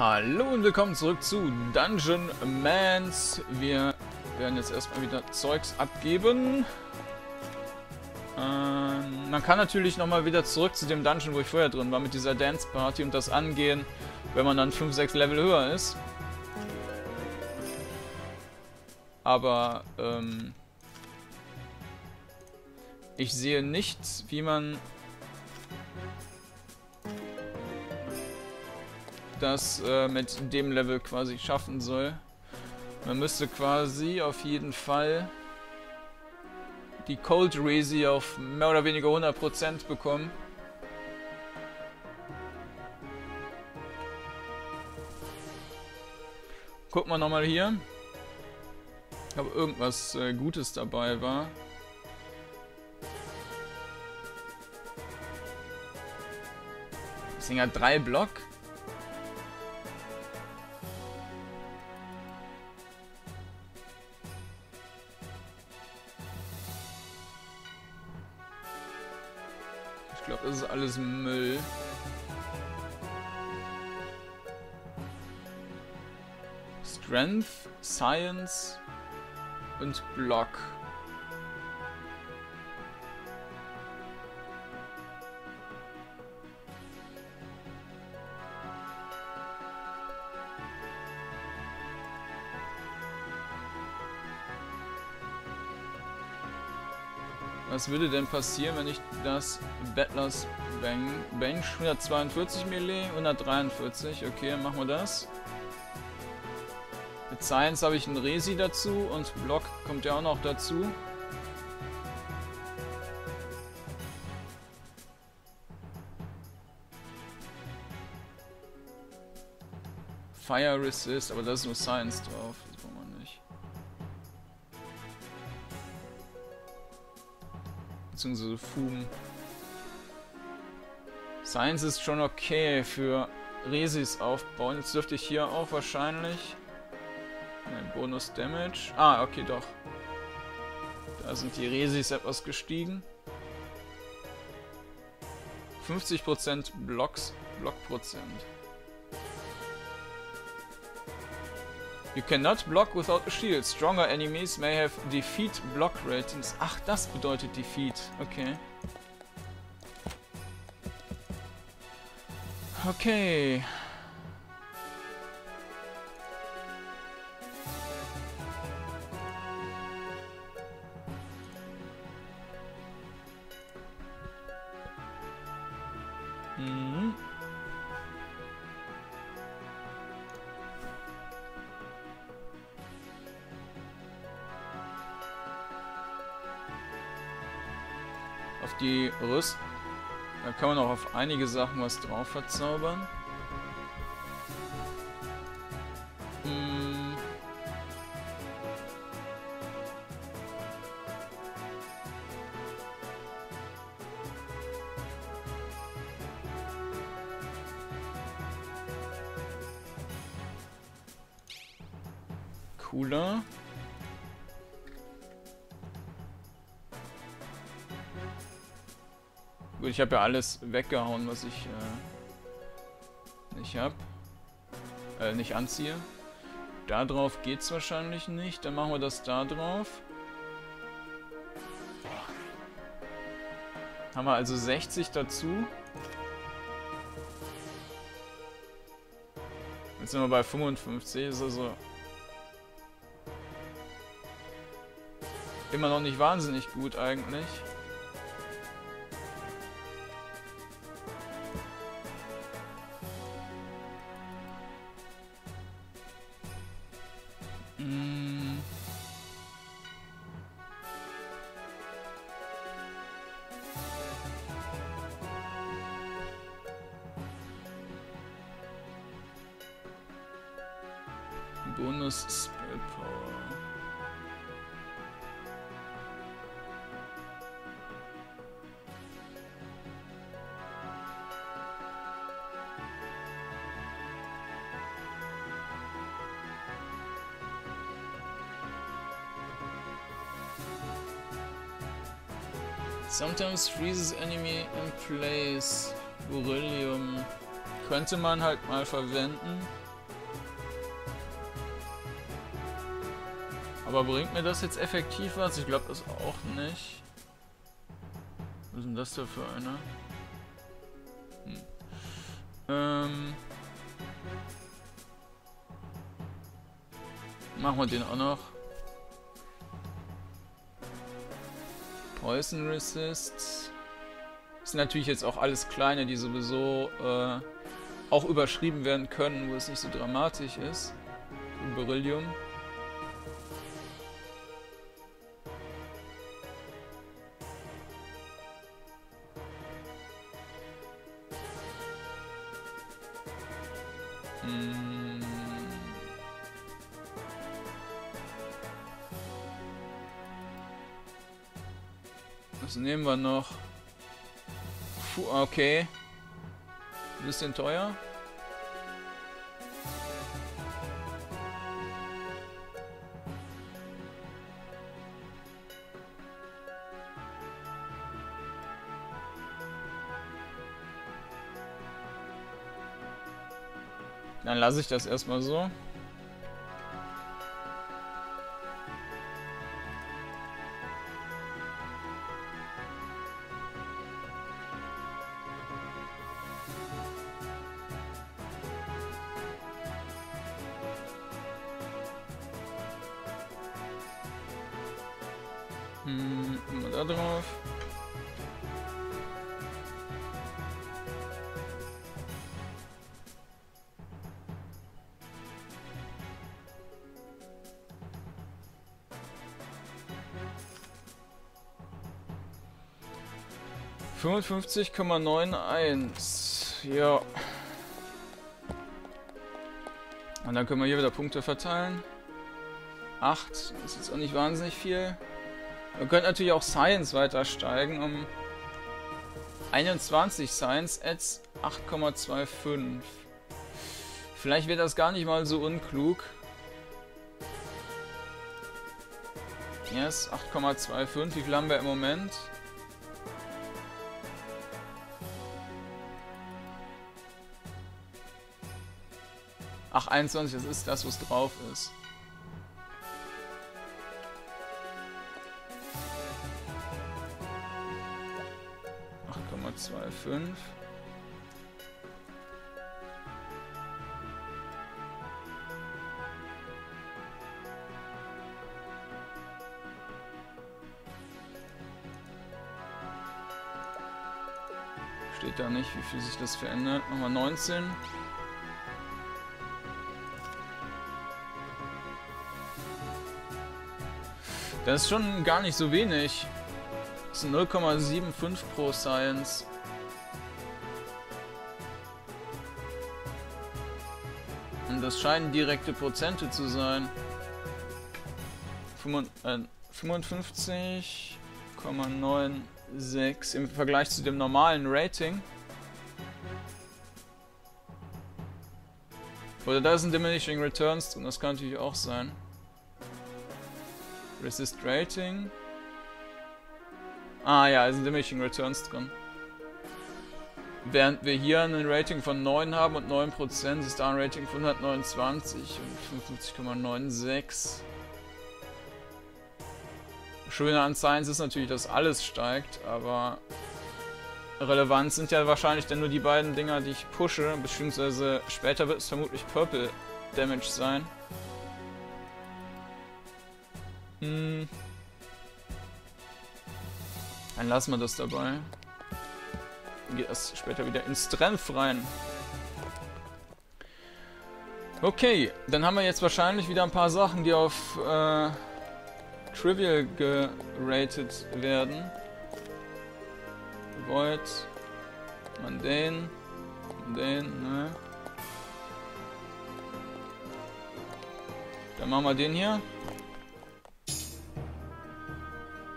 Hallo und willkommen zurück zu Dungeon Mans. Wir werden jetzt erstmal wieder Zeugs abgeben. Ähm, man kann natürlich nochmal wieder zurück zu dem Dungeon, wo ich vorher drin war, mit dieser Dance Party und das angehen, wenn man dann 5, 6 Level höher ist. Aber ähm, ich sehe nicht, wie man das äh, mit dem Level quasi schaffen soll. Man müsste quasi auf jeden Fall die Cold Resi auf mehr oder weniger 100% bekommen. Gucken wir nochmal hier. Ob irgendwas äh, Gutes dabei war. Das Ding hat drei Block. Das ist alles Müll. Strength, Science und Block. Was würde denn passieren, wenn ich das Battlers Bench 142 Melee, 143, okay, machen wir das. Mit Science habe ich einen Resi dazu und Block kommt ja auch noch dazu. Fire Resist, aber da ist nur Science drauf. Beziehungsweise Fum. Science ist schon okay für Resis aufbauen. Jetzt dürfte ich hier auch wahrscheinlich... Ne, Bonus Damage. Ah, okay, doch. Da sind die Resis etwas gestiegen. 50% Blocks, Blockprozent. You cannot block without a shield. Stronger enemies may have defeat block ratings. Ach, das bedeutet defeat. Okay. Okay. Kann man auch auf einige Sachen was drauf verzaubern. Hm. Cooler. Gut, ich habe ja alles weggehauen, was ich äh, nicht habe. Äh, nicht anziehe. Da drauf geht's wahrscheinlich nicht. Dann machen wir das da drauf. Haben wir also 60 dazu. Jetzt sind wir bei 55. Ist also immer noch nicht wahnsinnig gut eigentlich. Sometimes freezes enemy in place. Beryllium. Könnte man halt mal verwenden. Aber bringt mir das jetzt effektiv was? Ich glaube das auch nicht. Was ist denn das da für einer? Hm. Ähm. Machen wir den auch noch. Poison Resist. Das sind natürlich jetzt auch alles kleine, die sowieso äh, auch überschrieben werden können, wo es nicht so dramatisch ist. Beryllium. Okay. Ein bisschen teuer. Dann lasse ich das erstmal so. 55,91. Ja. Und dann können wir hier wieder Punkte verteilen. 8 ist jetzt auch nicht wahnsinnig viel. Wir können natürlich auch Science weiter steigen um 21 Science Ads 8,25. Vielleicht wird das gar nicht mal so unklug. Yes, 8,25. Wie viel haben wir im Moment? 21, das ist das, was drauf ist. zwei fünf Steht da nicht, wie viel sich das verändert. Wir 19. Das ist schon gar nicht so wenig. Das sind 0,75 pro Science. Und das scheinen direkte Prozente zu sein. 55,96 äh, im Vergleich zu dem normalen Rating. Oder da sind Diminishing Returns drin, das kann natürlich auch sein. Resist Rating. Ah ja, es sind Diminishing Returns drin. Während wir hier ein Rating von 9 haben und 9% ist da ein Rating von 129 und 55,96. Schöne an Science ist natürlich, dass alles steigt, aber relevant sind ja wahrscheinlich dann nur die beiden Dinger, die ich pushe, beziehungsweise später wird es vermutlich Purple Damage sein. Hm. Dann lassen wir das dabei. Dann geht das später wieder ins Strength rein. Okay, dann haben wir jetzt wahrscheinlich wieder ein paar Sachen, die auf äh, Trivial geratet werden. Void, Mundane, Mundane, ne? Dann machen wir den hier.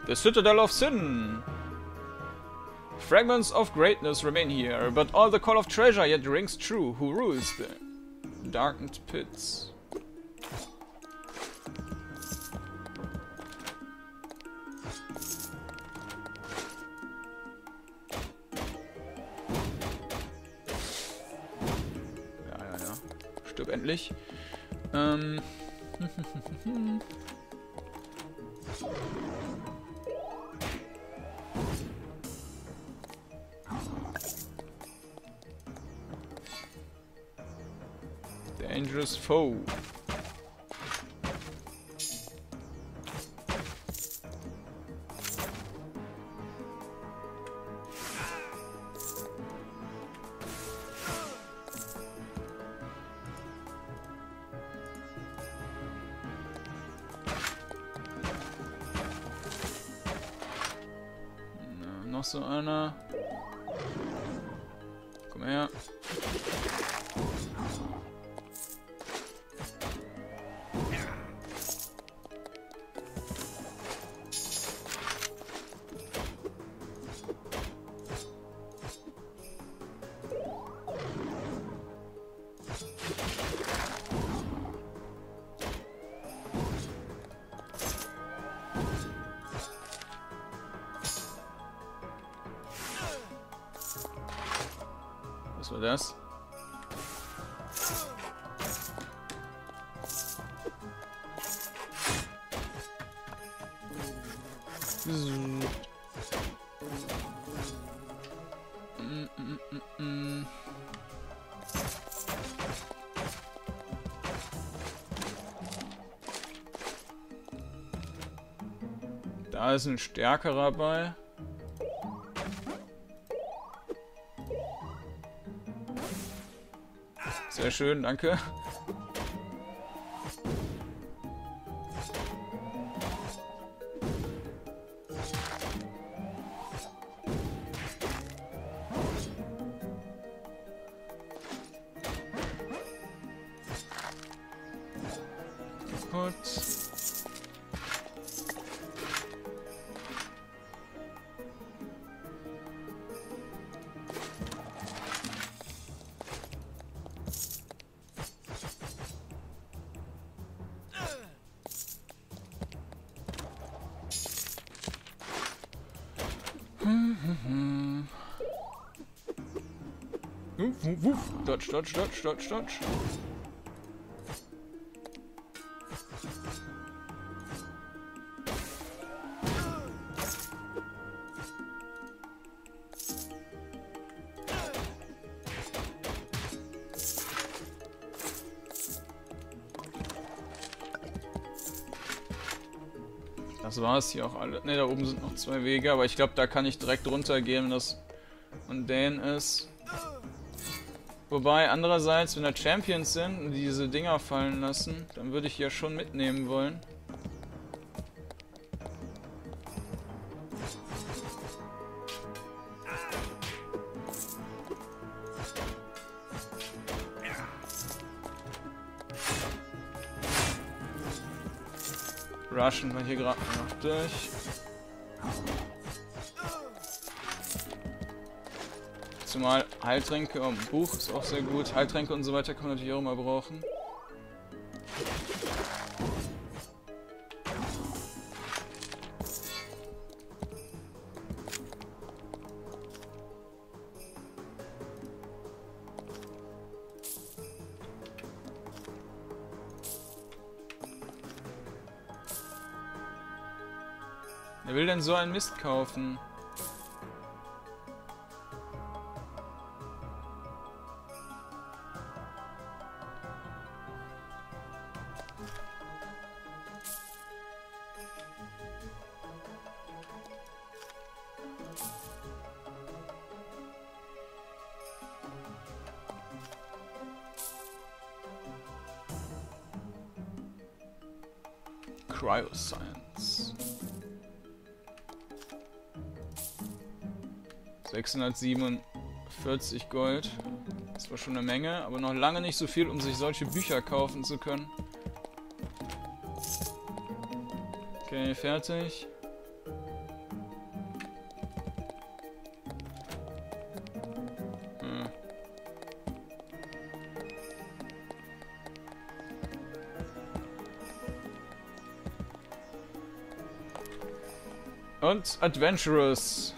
The Citadel of Sin. Fragments of greatness remain here, but all the call of treasure yet rings true. Who rules the darkened pits? Ja, ja, ja. Stirb endlich. Ähm. Dangerous Foe. noch so einer. Komm her. Da ist ein stärkerer bei. Sehr schön, danke. Wuff, wuff, wuff. Dodge, dodge, dodge, dodge, dodge. Das war es hier auch alle. Ne, da oben sind noch zwei Wege, aber ich glaube, da kann ich direkt runtergehen, wenn das Mundane ist. Wobei, andererseits, wenn da Champions sind und diese Dinger fallen lassen, dann würde ich ja schon mitnehmen wollen. Rushen wir hier gerade noch durch. Zumal Heiltränke und oh, Buch ist auch sehr gut. Heiltränke und so weiter kann man natürlich auch immer brauchen. Wer will denn so einen Mist kaufen? Cryoscience. 647 Gold. Das war schon eine Menge, aber noch lange nicht so viel, um sich solche Bücher kaufen zu können. Okay, fertig. Und Adventurous.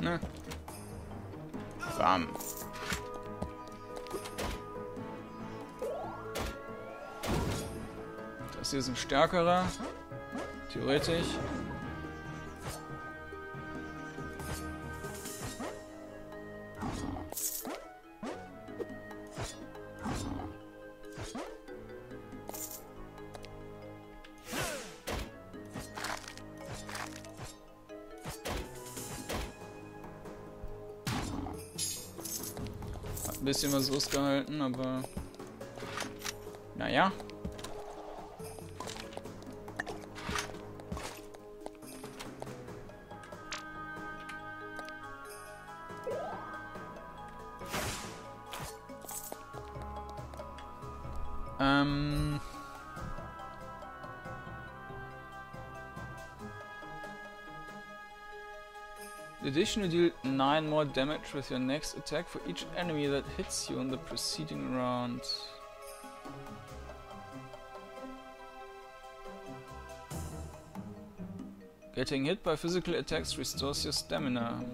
Ne? Bam. Das hier ist ein stärkerer. Theoretisch. Bisschen was ausgehalten, aber... Naja. Addition deal 9 more damage with your next attack for each enemy that hits you in the preceding round. Getting hit by physical attacks restores your stamina.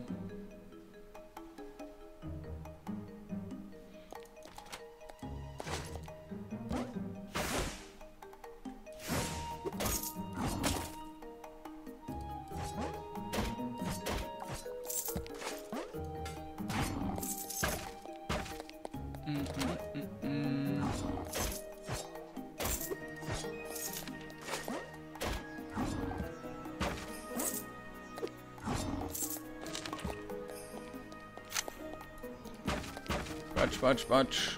Quatsch, Quatsch, Quatsch.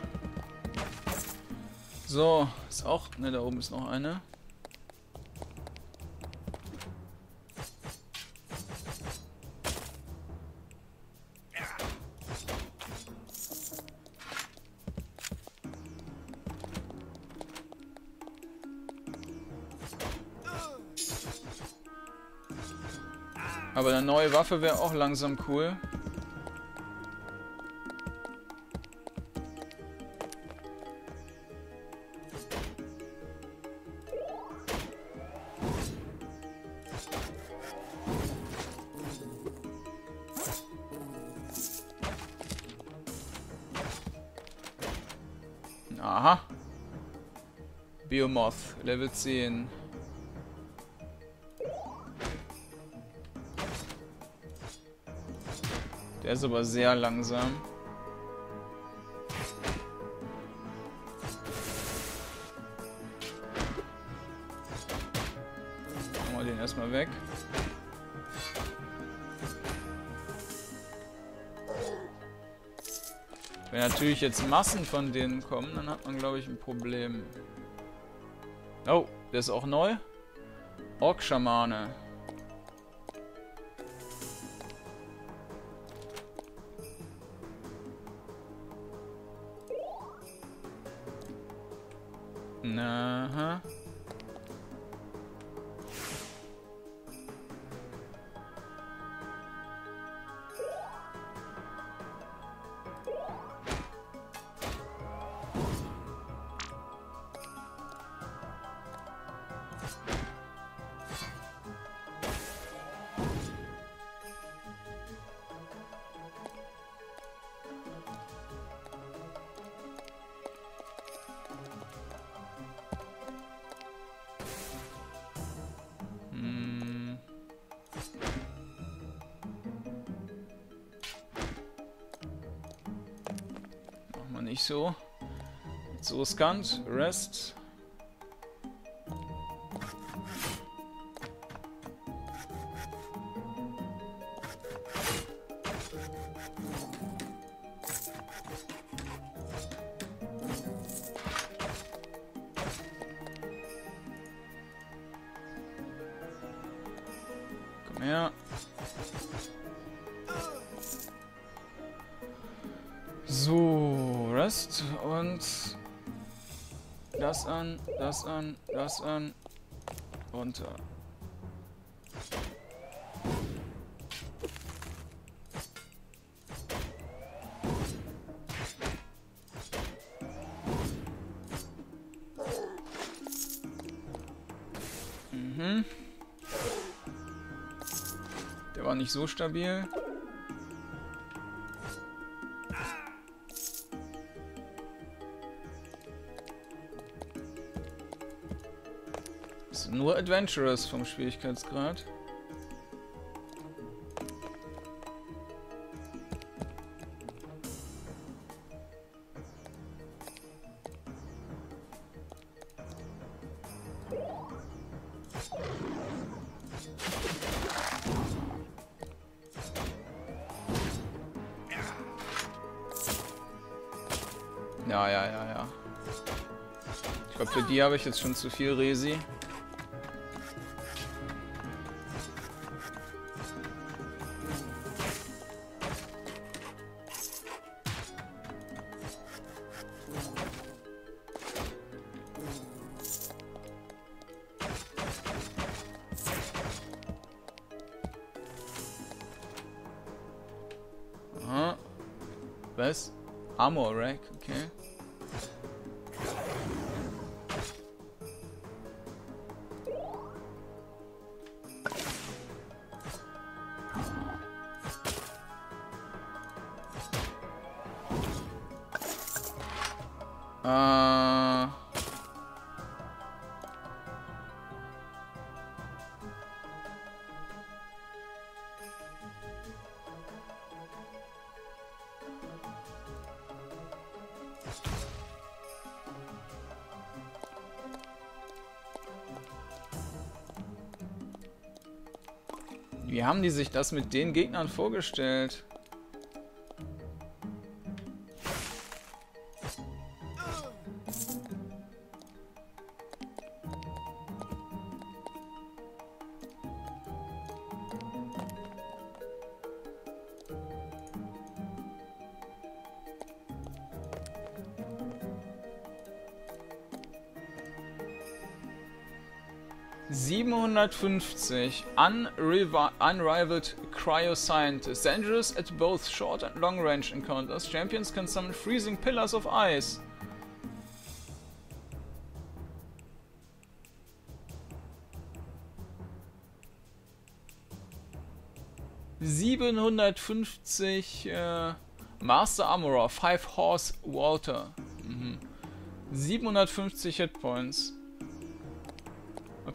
So, ist auch. Ne, da oben ist noch eine. Aber eine neue Waffe wäre auch langsam cool. Level 10. Der ist aber sehr langsam. Machen wir den erstmal weg. Wenn natürlich jetzt Massen von denen kommen, dann hat man, glaube ich, ein Problem. Oh, der ist auch neu. Ork-Schamane. Nicht so. So riskant. Rest. An, das an, runter. Mhm. Der war nicht so stabil. Ist nur Adventurous vom Schwierigkeitsgrad. Ja, ja, ja, ja. Ich glaube, für die habe ich jetzt schon zu viel Resi. Haben die sich das mit den Gegnern vorgestellt? Siebenhundertfünfzig. Unriva unrivaled Cryoscientist. Dangerous at both short and long range encounters. Champions can summon freezing pillars of ice. Siebenhundertfünfzig äh, Master Armorer, Five Horse Walter. Mhm. 750 Hitpoints.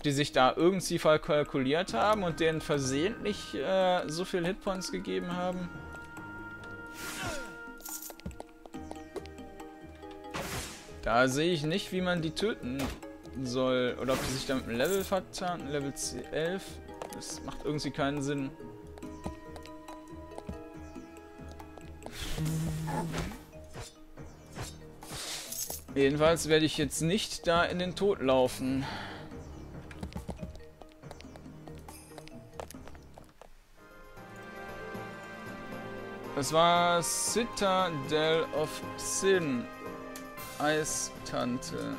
Ob die sich da irgendwie verkalkuliert haben und denen versehentlich äh, so viel Hitpoints gegeben haben? Da sehe ich nicht, wie man die töten soll. Oder ob die sich da mit einem Level vertan. Level 11. Das macht irgendwie keinen Sinn. Jedenfalls werde ich jetzt nicht da in den Tod laufen. Das war Citadel of Sin. Eistante.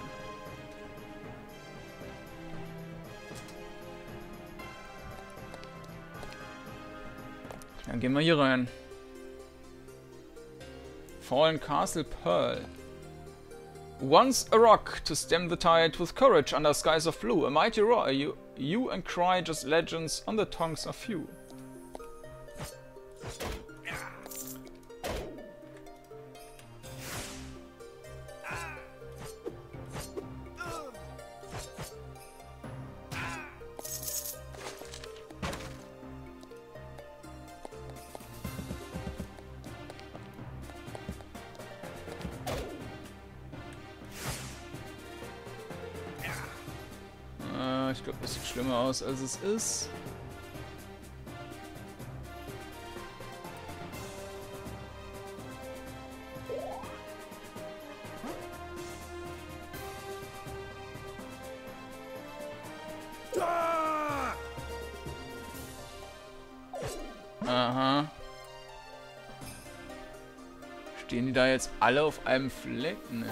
Dann gehen wir hier rein. Fallen Castle Pearl. Once a rock to stem the tide with courage under skies of blue. A mighty roar, you, you and cry just legends on the tongues of few. Aus, als es ist. Aha. Stehen die da jetzt alle auf einem Fleck? Nee.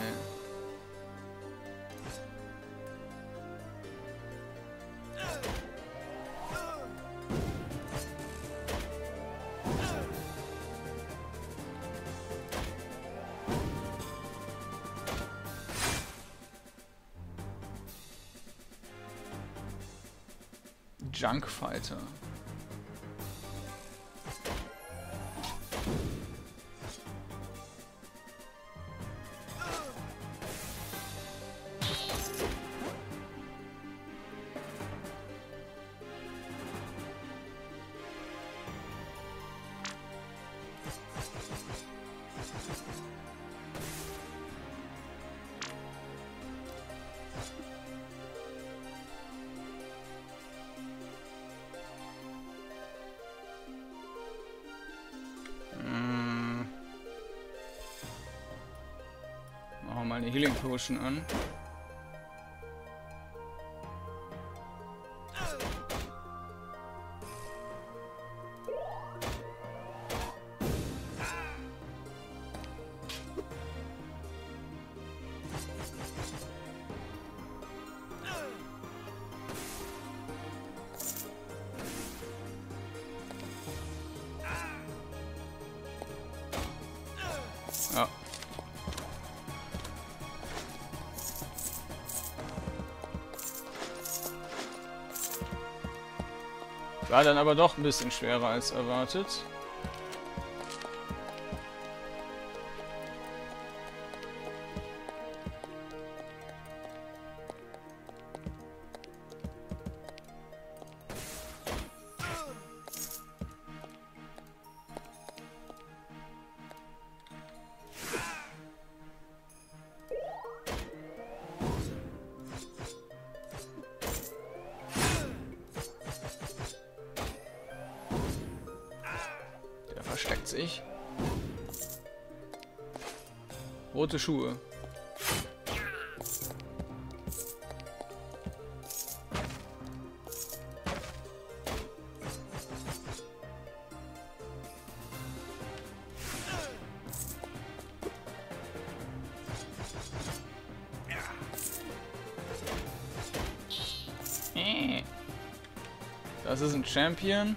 Healing Potion an. War dann aber doch ein bisschen schwerer als erwartet. Das ist ein Champion.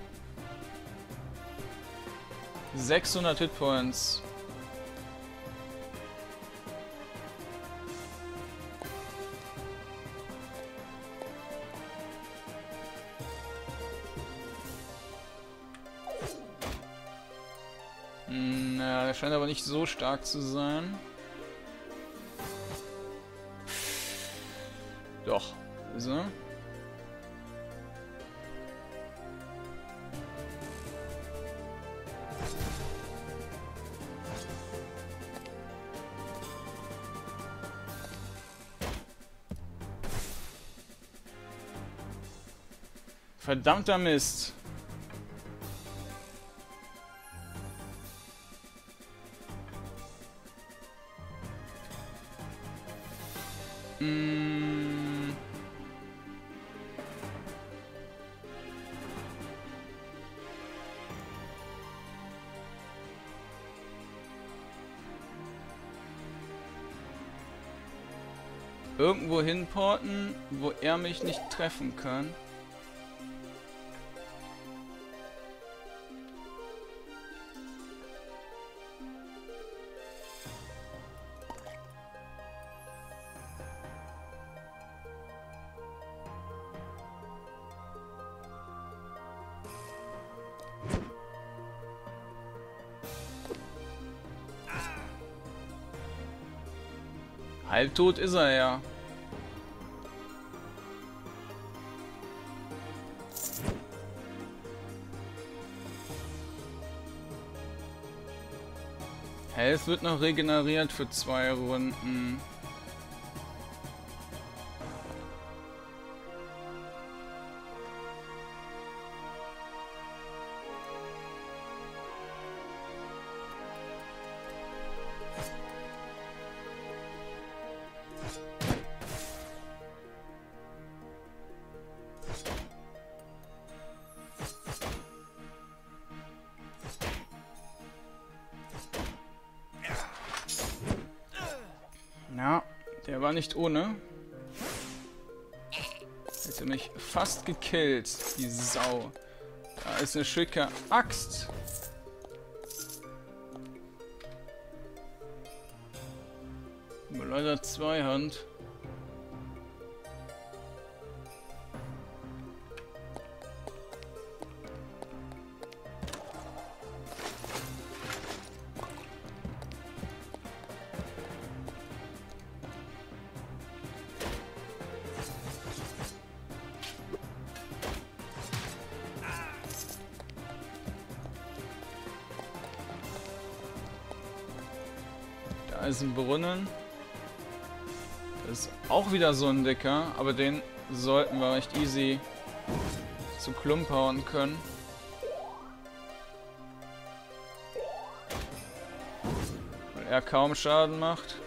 600 Hitpoints. Hm, Na, der scheint aber nicht so stark zu sein. Verdammter Mist. Mm. Irgendwo hinporten, wo er mich nicht treffen kann. Halbtot ist er ja. Health wird noch regeneriert für zwei Runden. Nicht ohne. Hätte mich fast gekillt, die Sau. Da ist eine schicke Axt. Leider Zweihand. Wieder so ein dicker, aber den sollten wir recht easy zu Klump hauen können. Weil er kaum Schaden macht.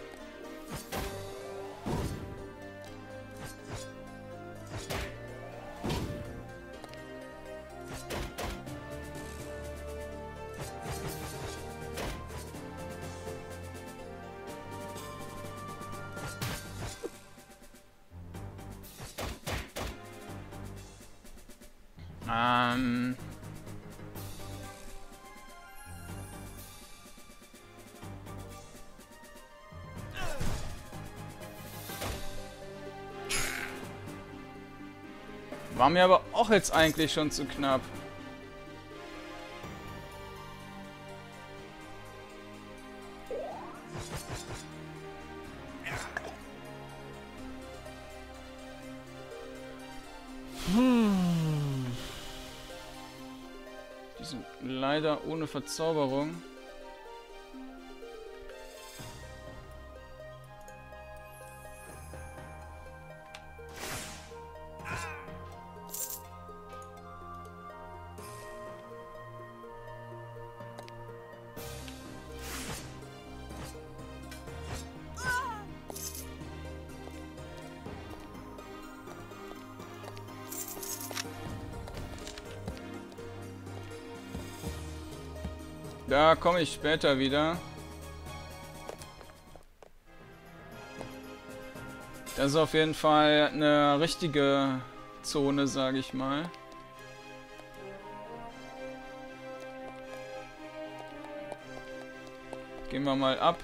Ähm. War mir aber auch jetzt eigentlich schon zu knapp. Verzauberung. Komme ich später wieder. Das ist auf jeden Fall eine richtige Zone, sage ich mal. Gehen wir mal ab.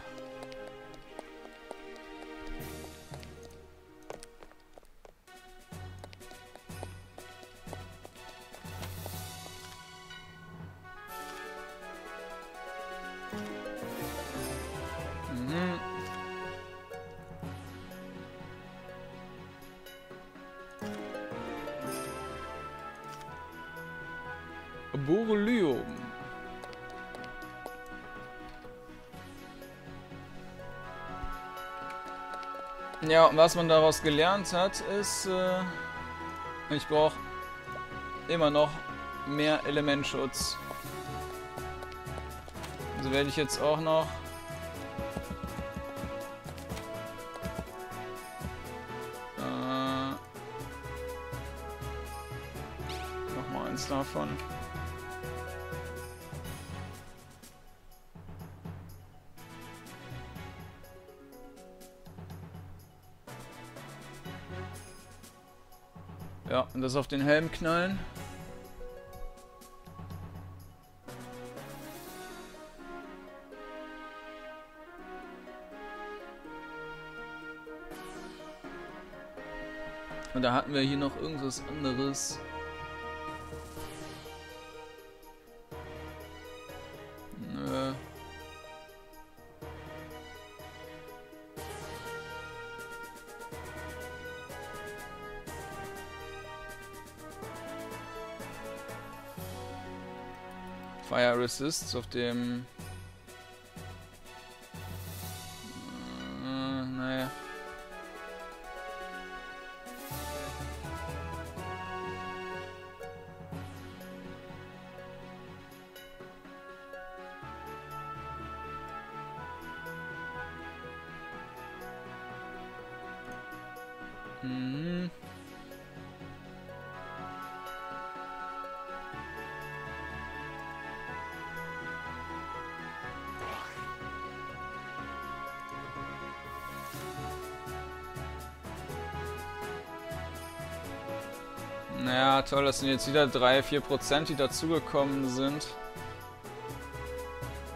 Ja, und was man daraus gelernt hat, ist, äh, ich brauche immer noch mehr Elementschutz. Also werde ich jetzt auch noch äh, noch mal eins davon. Und das auf den Helm knallen. Und da hatten wir hier noch irgendwas anderes. Resists auf dem... Äh, naja. Mhm. Naja, toll, das sind jetzt wieder 3-4%, die dazugekommen sind.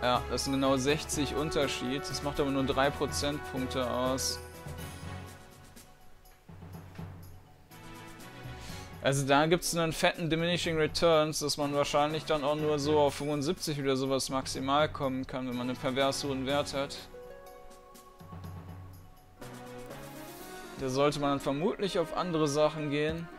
Ja, das sind genau 60 Unterschied. Das macht aber nur 3 Prozentpunkte aus. Also da gibt es einen fetten Diminishing Returns, dass man wahrscheinlich dann auch nur so auf 75 oder sowas maximal kommen kann, wenn man einen pervers hohen Wert hat. Da sollte man dann vermutlich auf andere Sachen gehen.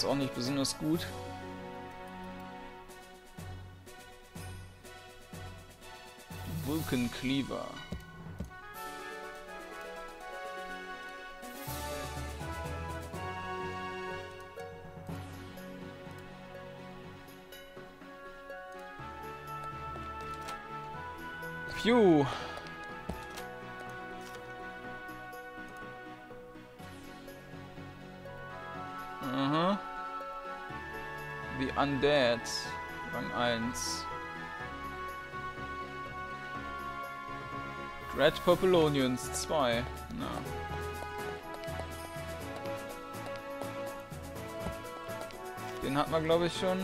Jetzt auch nicht besonders gut. Vulcan Cleaver. Phew. Undead. Rang 1. Red Populonians 2. Na. Den hatten wir glaube ich schon.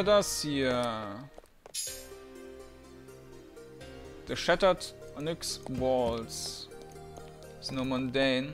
Wir das hier. The Shattered Onyx Walls. Ist nur mundane.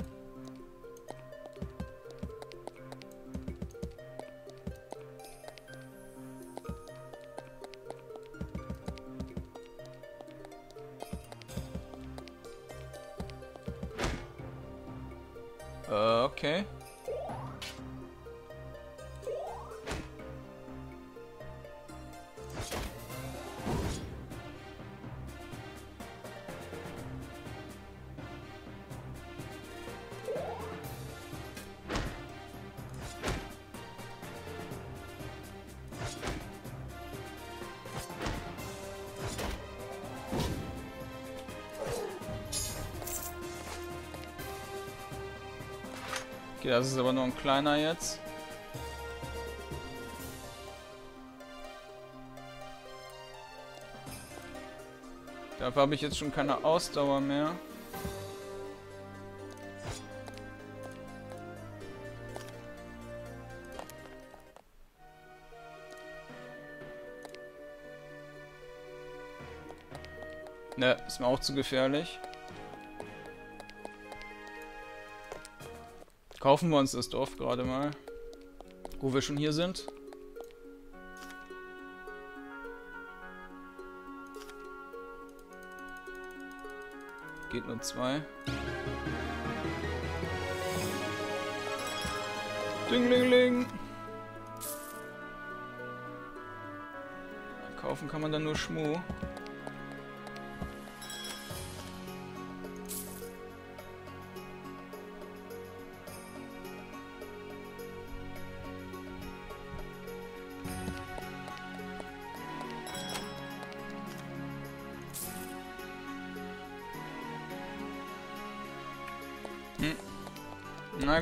Das ist aber nur ein kleiner jetzt. Dafür habe ich jetzt schon keine Ausdauer mehr. Ne, ist mir auch zu gefährlich. Kaufen wir uns das Dorf gerade mal. Wo wir schon hier sind. Geht nur zwei. Dingling. Kaufen kann man dann nur Schmu.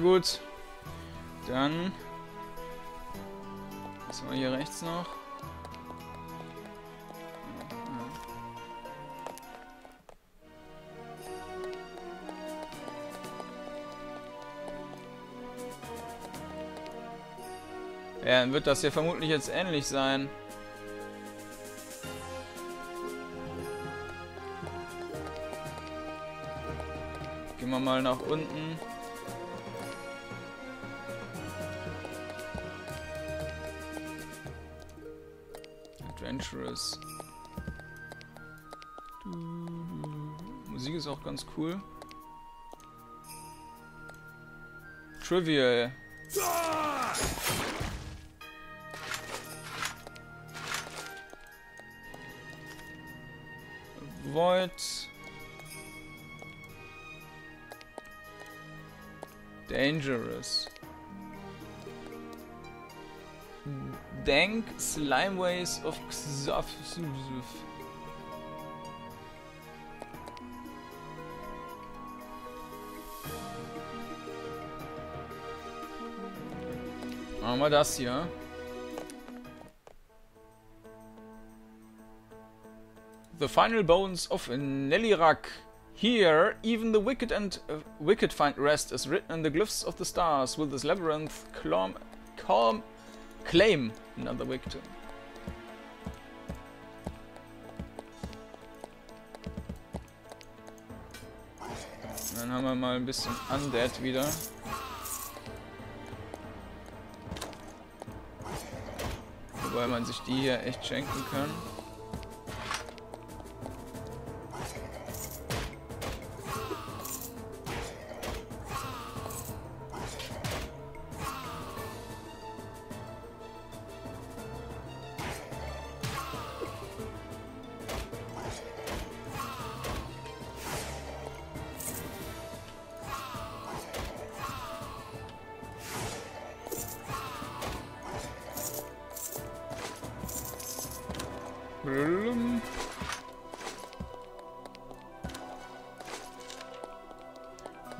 Gut. Dann. Was haben wir hier rechts noch? Ja, dann wird das hier vermutlich jetzt ähnlich sein. Gehen wir mal nach unten. Adventurous. Musik ist auch ganz cool. Trivial. Void. Dangerous. Dank Slimeways of Xaf. Machen wir das hier. The final bones of Nelirak. Here, even the wicked and uh, wicked find rest, as written in the glyphs of the stars. Will this labyrinth calm, calm, claim another victim? Dann haben wir mal ein bisschen Undead wieder. Wobei man sich die hier echt schenken kann.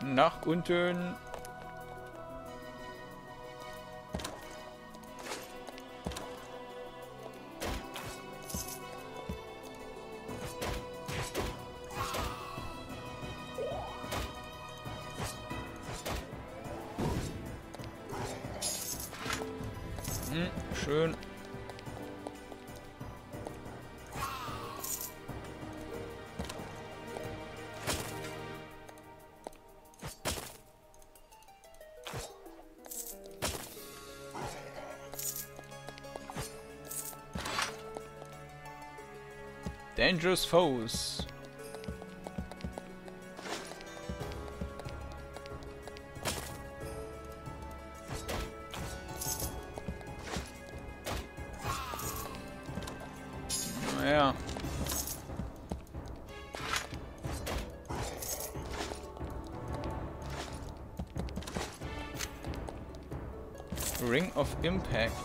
Nach unten. Dangerous foes. Oh, naja. Ring of Impacts.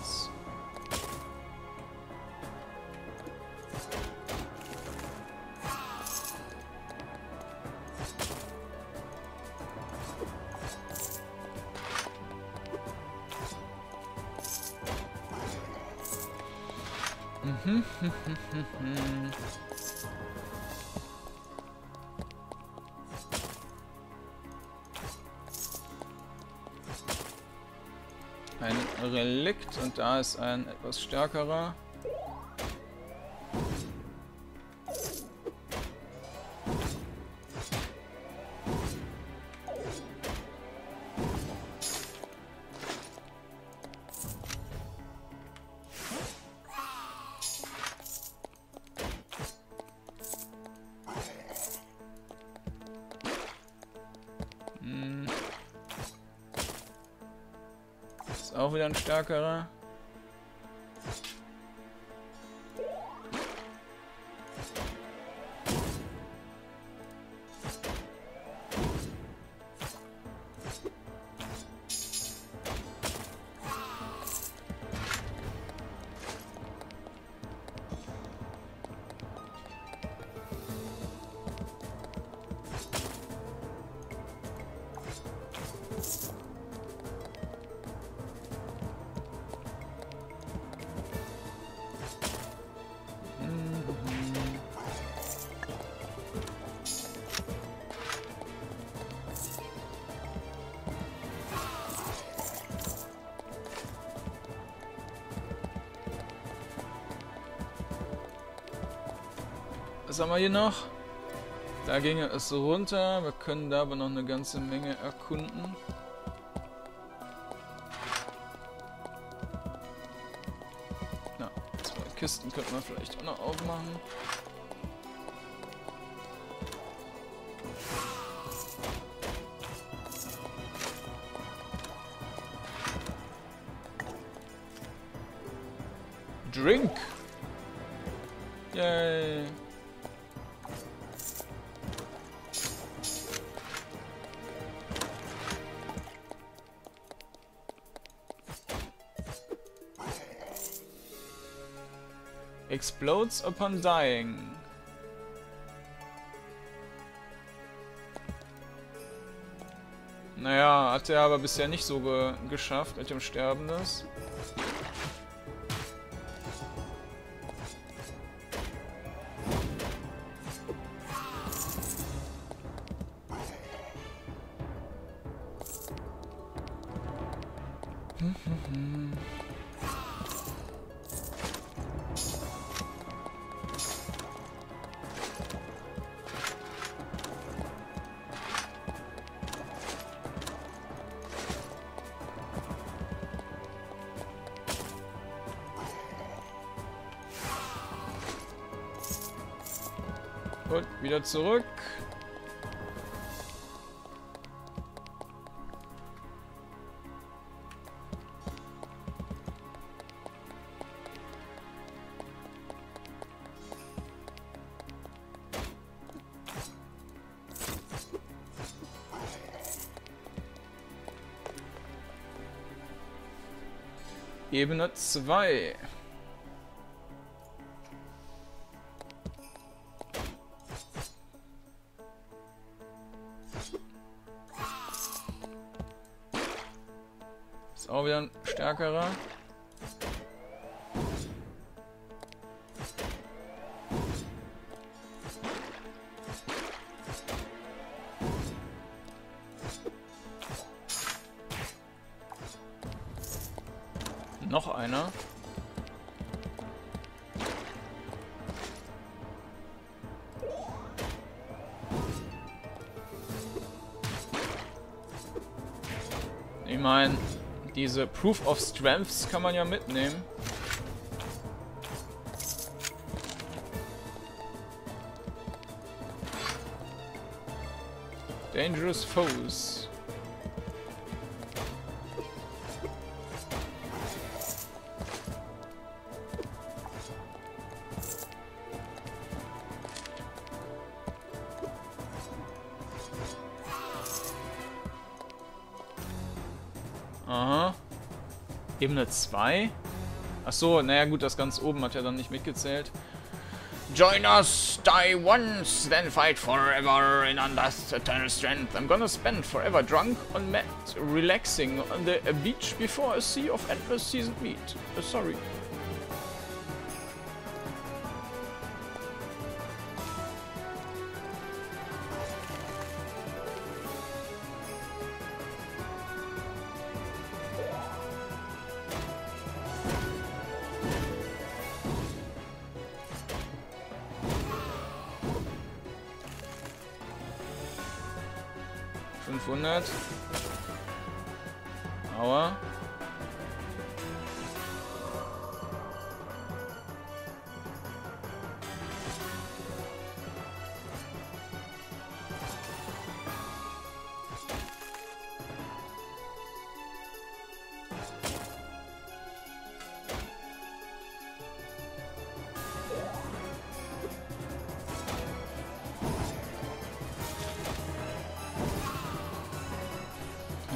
Relikt und da ist ein etwas stärkerer. Ein stärkerer. Was haben wir hier noch? Da ginge es runter. Wir können da aber noch eine ganze Menge erkunden. Na, zwei Kisten könnten wir vielleicht auch noch aufmachen. Drink! Yay! Explodes upon dying. Naja, hat er aber bisher nicht so ge geschafft mit dem Sterben das. Zurück. Ebene 2. ein stärkerer. Noch einer. Ich meine, diese Proof of Strengths kann man ja mitnehmen. Dangerous Foes. Ebene 2? Achso, naja gut, das ganz oben hat ja dann nicht mitgezählt. Join us, die once, then fight forever in Unlust eternal strength. I'm gonna spend forever drunk on mat, relaxing on the beach before a sea of endless seasoned meat. Uh, sorry.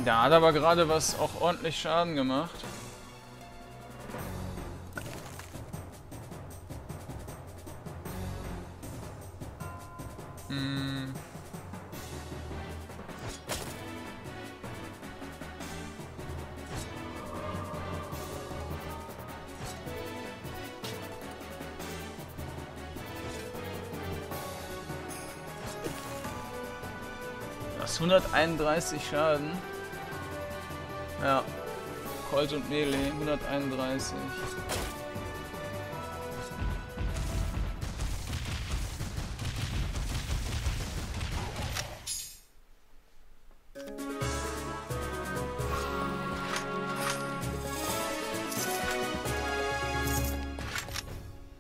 Da hat aber gerade was auch ordentlich Schaden gemacht. Hm. Das 131 Schaden. Ja. Colt und Melee, 131.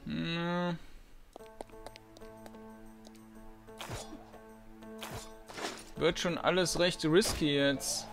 Hm. Wird schon alles recht risky jetzt.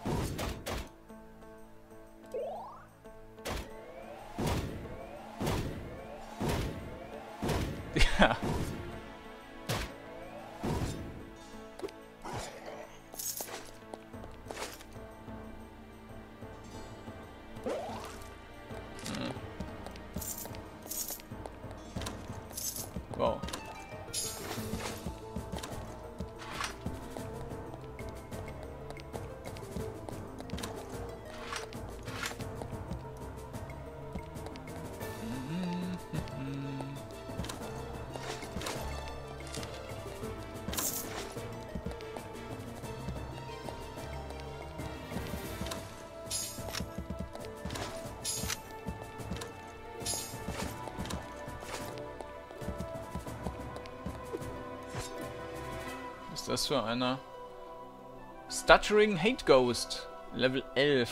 Das für einer? Stuttering Hate Ghost. Level 11.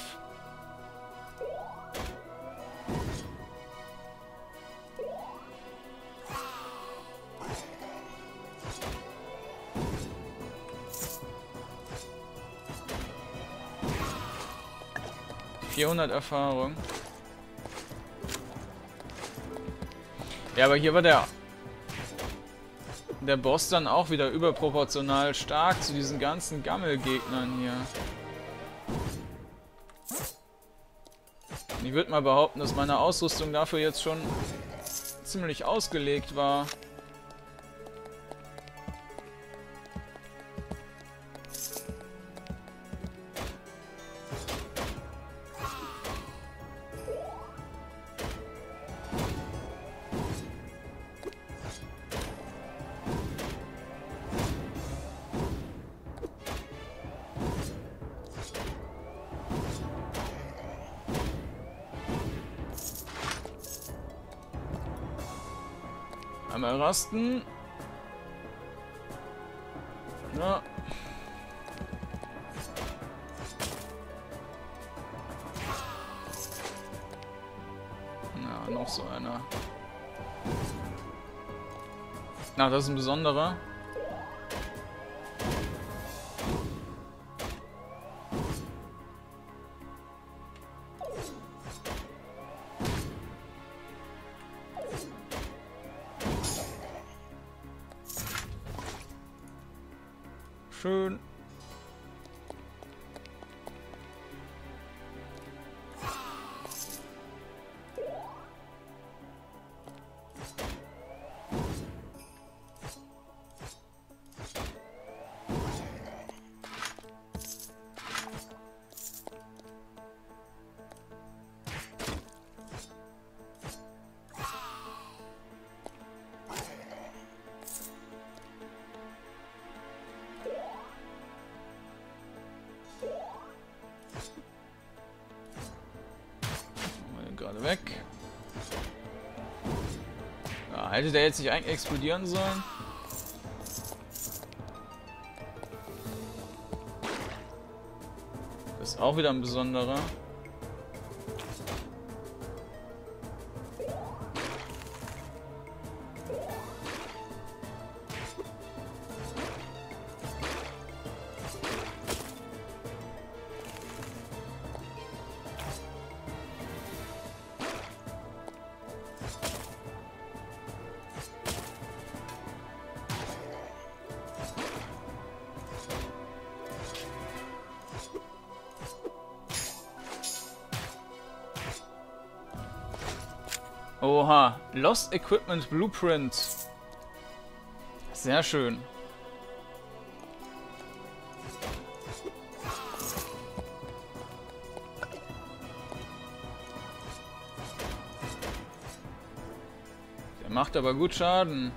Vierhundert Erfahrung. Ja, aber hier war der der Boss dann auch wieder überproportional stark zu diesen ganzen Gammelgegnern hier. Ich würde mal behaupten, dass meine Ausrüstung dafür jetzt schon ziemlich ausgelegt war. Einmal rasten. Ja. Na, noch so einer. Na, das ist ein besonderer. Hätte der jetzt nicht eigentlich explodieren sollen? Das ist auch wieder ein besonderer. Oha, Lost Equipment Blueprint. Sehr schön. Der macht aber gut Schaden.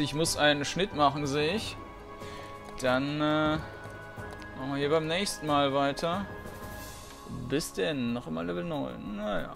Ich muss einen Schnitt machen, sehe ich. Dann äh, machen wir hier beim nächsten Mal weiter. Bis denn, noch immer Level 9. Naja.